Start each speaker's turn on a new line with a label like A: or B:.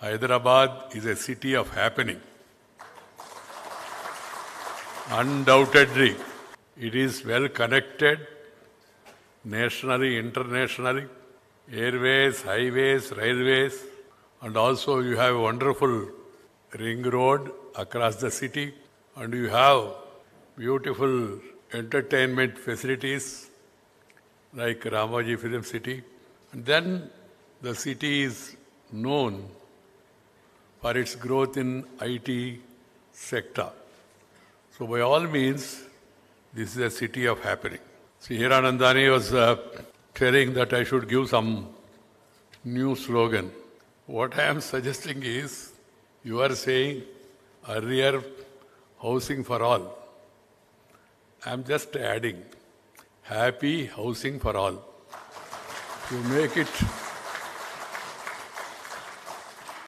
A: Hyderabad is a city of happening. Undoubtedly, it is well connected nationally, internationally, airways, highways, railways, and also you have a wonderful ring road across the city, and you have beautiful entertainment facilities like Ramoji Film City. And then the city is known for its growth in IT sector. So by all means, this is a city of happening. See, Hiranandani was uh, telling that I should give some new slogan. What I am suggesting is, you are saying earlier housing for all. I am just adding happy housing for all. You make it